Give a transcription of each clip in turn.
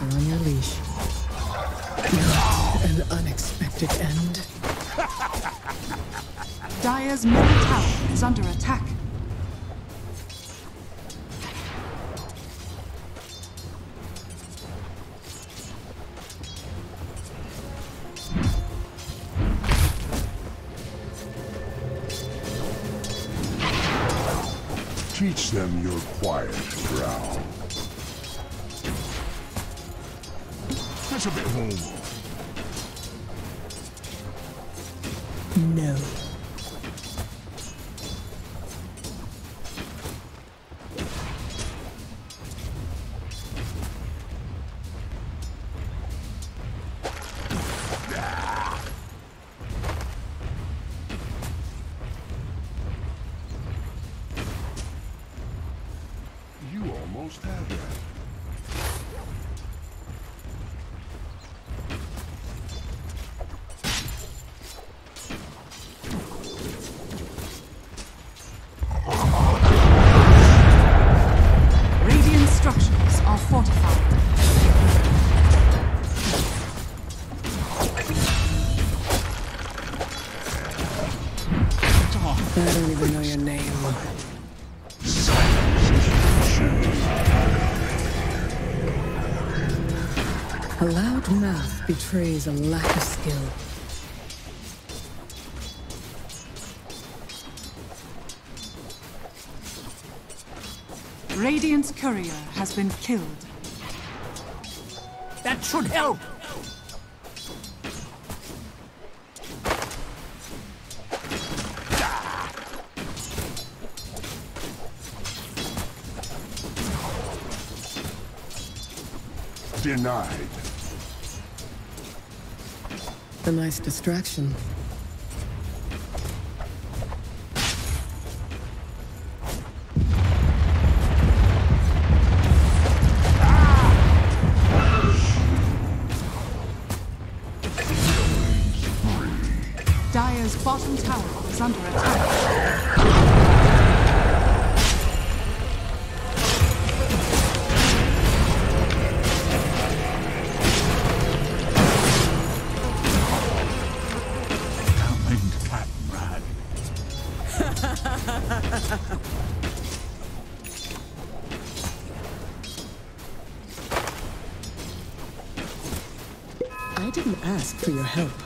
Much nicer on your leash. Not an unexpected end. Dire's middle tower is under attack. Teach them your quiet growl. A loud mouth betrays a lack of skill. Radiant's courier has been killed. That should help. Denied. A nice distraction. Dire's bottom tower is under attack. Ask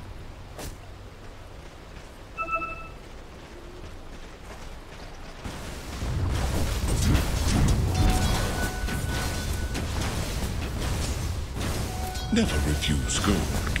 Never refuse gold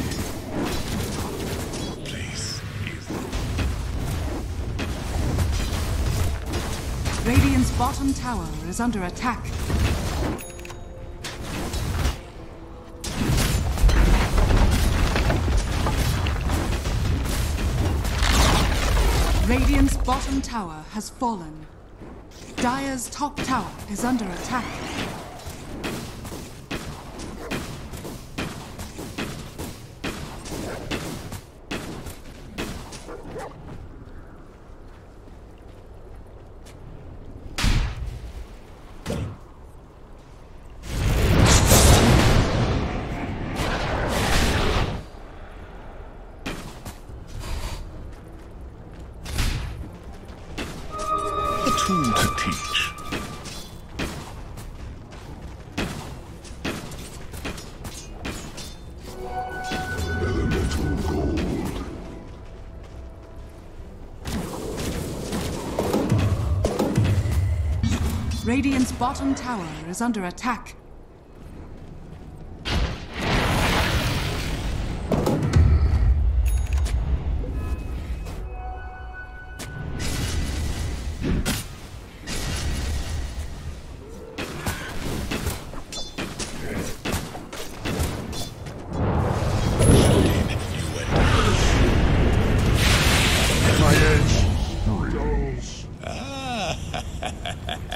Bottom tower is under attack. Radiant's bottom tower has fallen. Dire's top tower is under attack. Tool to teach. Radiant's bottom tower is under attack.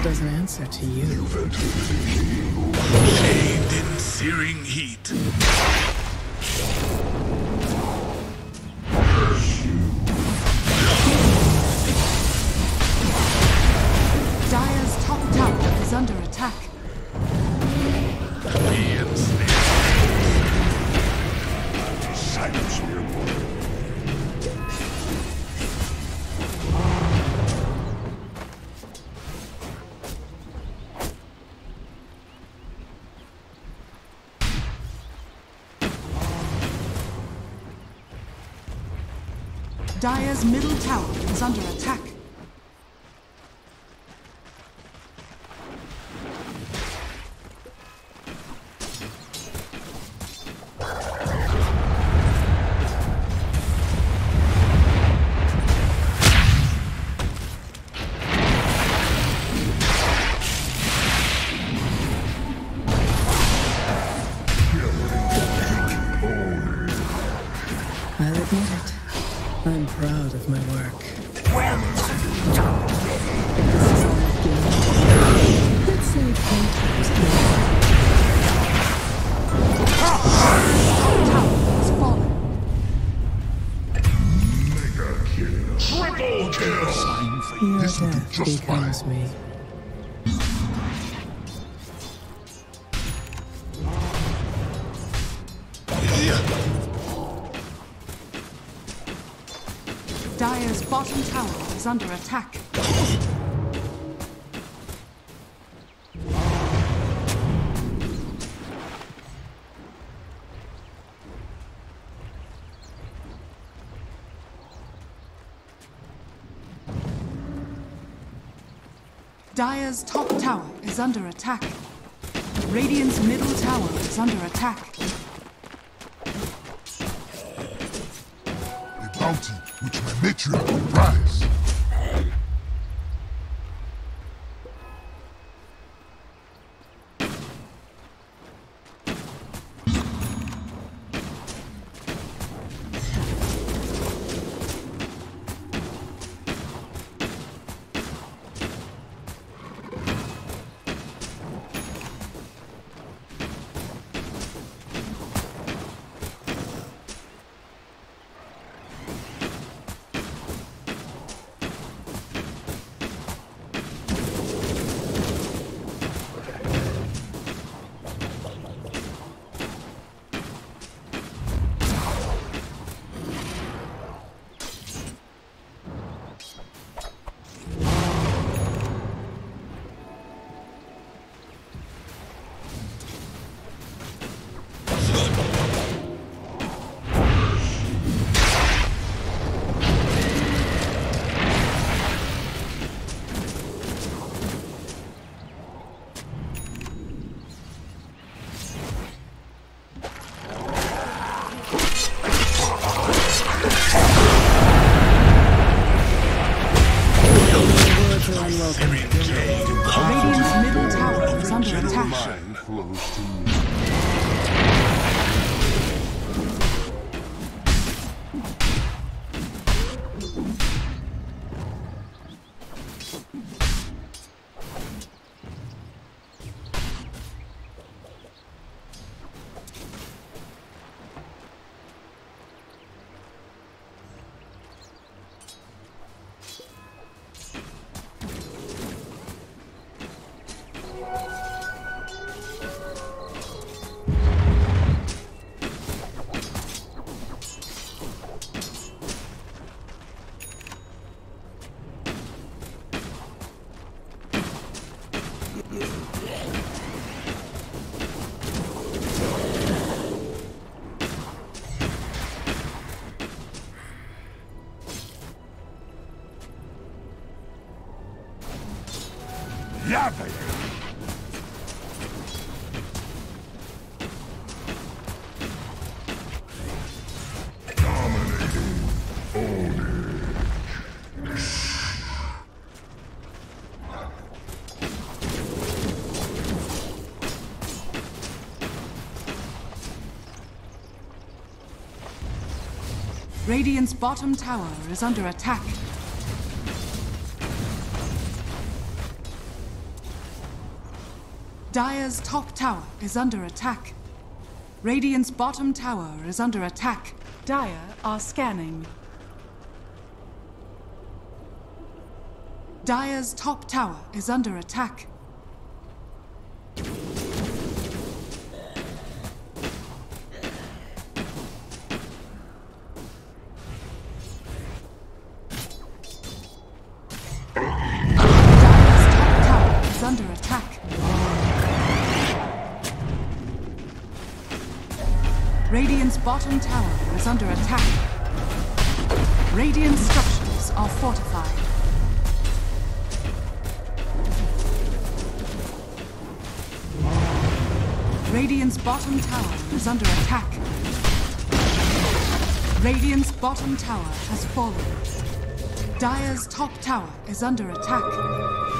world doesn't answer to you. Shaved in searing heat. Dire's top tower is under attack. Dire's middle tower is under attack. I'll admit it. I'm proud of my work. Let's say playtime's over. Tower has fallen. Mega kill. Triple kill. Your This death just becomes me. Bottom tower is under attack. Dire's top tower is under attack. Radiant's middle tower is under attack. The bounty which my is Radiant's bottom tower is under attack. Dire's top tower is under attack. Radiant's bottom tower is under attack. Dire are scanning. Dire's top tower is under attack. Bottom tower is under attack. Radiant structures are fortified. Radiant's bottom tower is under attack. Radiant's bottom tower has fallen. Dire's top tower is under attack.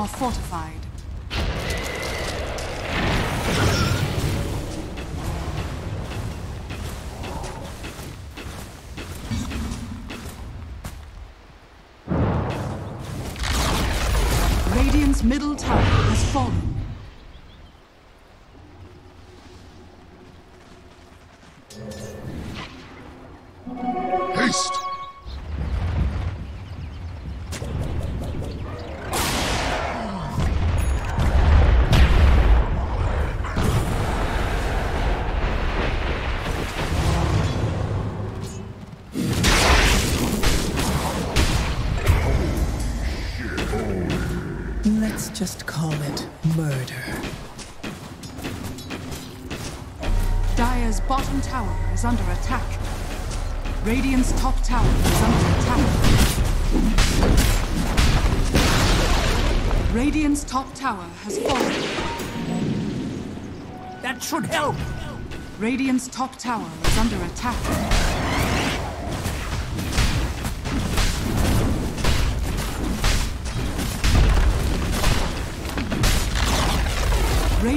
are fortified. Radiant's middle tower has fallen. Haste. Just call it murder. Dire's bottom tower is under attack. Radiant's top tower is under attack. Radiant's top tower has fallen. That should help. Radiant's top tower is under attack.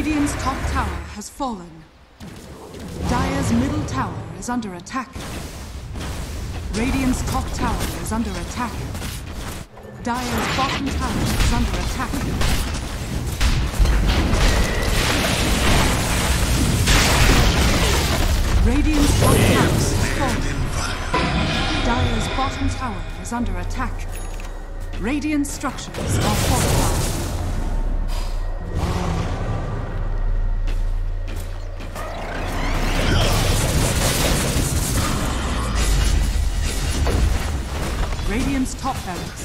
Radiant's top tower has fallen. Dire's middle tower is under attack. Radiant's top tower is under attack. Dire's bottom tower is under attack. Radiant's top tower. Dire's bottom tower is under attack. Radiant structures are fortified. Top barracks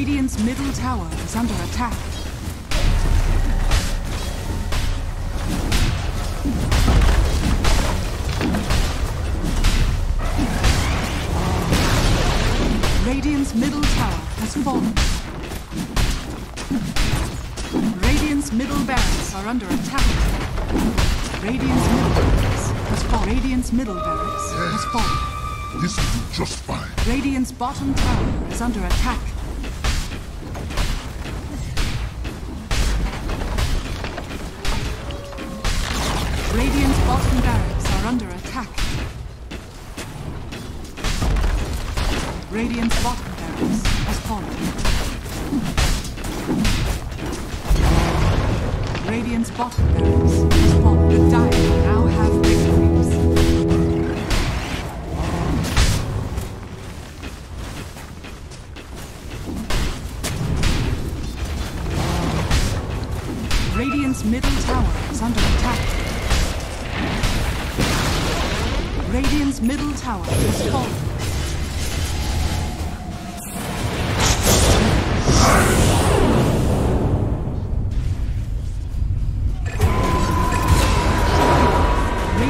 Radiant's middle tower is under attack. Radiant's middle tower has fallen. Radiant's middle barracks are under attack. Radiant's middle barracks has fallen. Radiant's middle barracks has fallen. This will do just fine. Radiant's bottom tower is under attack. Radiant's bottom barracks are under attack. Radiant's bottom barracks has fallen. Radiant's bottom barracks has fallen. The Dire